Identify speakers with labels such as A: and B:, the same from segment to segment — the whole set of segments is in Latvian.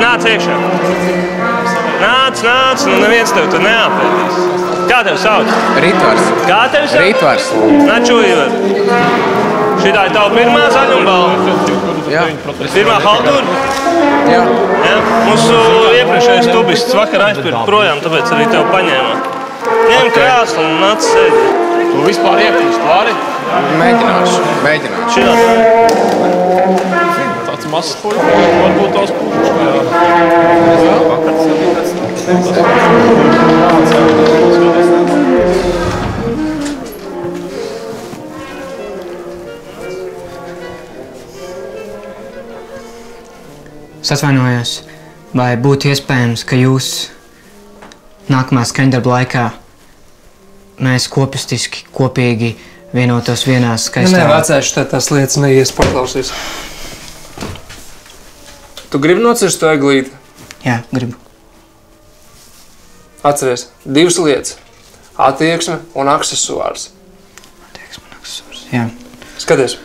A: Nāc iekšā. Nāc, nāc, nu neviens tev tur neapēdīs. Kā tev sauc?
B: Ritvars.
A: Kā tev sauc?
B: Ritvars.
A: Naču Ivar. Šitā ir tava pirmā zaļumbalva.
B: Jā.
A: Pirmā haldūra.
B: Jā.
A: Ja? Mūsu iepriekšējais tubists vakar aizpirka projām, tāpēc arī tev paņēma. Ņem krāslu un nāc sēdi.
C: Tu vispār iepūst vari?
B: Mēģināšu. Mēģināšu.
A: Šitā.
C: Tāds mazs puļš, varbūt tās puļš.
D: Es atvainojos, vai būtu iespējams, ka jūs nākamā skaņdarba laikā mēs kopistiski, kopīgi vienotos vienā
E: Nē,
D: skaistā...
E: vecēši te tās lietas neies paklausīs. Tu gribi nocirst to eglīti?
D: Jā, gribu.
E: Atceries, divas lietas - attieksme un aksesuārs.
D: Attieksme un aksesuārs. Jā.
E: Skaties!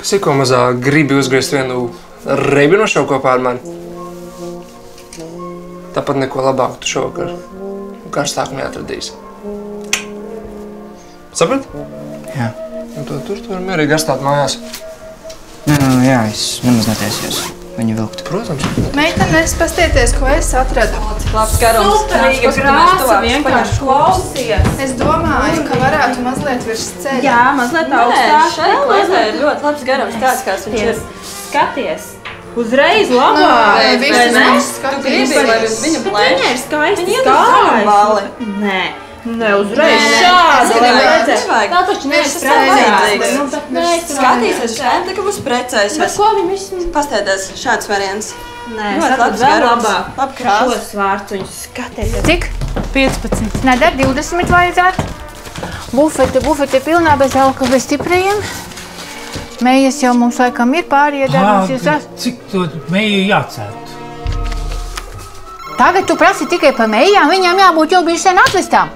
E: Kas ir ko mazā gribi uzgriezt vienu reibinu šo kopā ar mani? Tāpat neko labāku tu šovakar karstāk neatradīsi. Saprat?
D: Jā.
E: Un to tur tu vari mierīgi atstāt mājās.
D: Nē, nē, nē, jā, es nemaz netaisījos viņu vilkt.
E: Protams.
F: Meitenes, pastieties, ko es atradu.
G: Labs garums.
F: Krāsa,
G: paskatīties
F: vienkārši klausies. Es domāju, ka varētu mazliet virs ceļa.
G: Jā, mazliet
F: Nē,
G: augstāk.
F: šai lēzē
G: ir ļoti labs garums, tāds kāds viņš ir.
H: Skaties! Uzreiz
F: Nē,
H: labāk!
F: viss
H: vai ne?
G: Tu gribi, lai viņu
H: Bet
G: plēš?
H: Viņai ir skaisti
G: Viņa iedod sarunu balli.
H: Nē, ne uzreiz
G: Nē, nē,
H: šādi. lai redzētu.
G: nevajag.
H: Tā taču
G: Viņš strādājas.
H: Nu.
G: Skatīsies šeit, tā kā būs precējies.
H: Bet ko viņi visu...
G: Pastēties šāds variants.
H: Nē, atradu vēl labāk.
G: laba krāsa.
H: Šos vārtuņus skaties.
I: Cik? 15. Nedara 20 vajadzētu. Bufete, bufete pilnā bez alka, bez stiprajiem. Mējas jau mums laikam ir pāriedarusies.
J: Ā, Cik to mēju jācēt?
I: Tagad tu prasi tikai par mējām, viņām jābūt jau bijuši sen atvestām.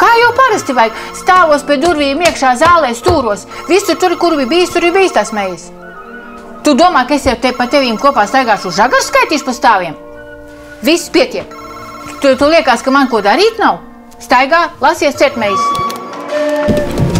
I: Kā jau parasti vajag, stāvos pie durvīm iekšā zālē stūros. Visur tur, kur bija bijis, tur ir bijis tās mējas. Tu domā, ka es jau te pa tevīm kopā staigāšu žagars skaitīšu pa stāviem? Viss pietiek. Tu, tu liekas, ka man ko darīt nav? Staigā, lasies certmējas.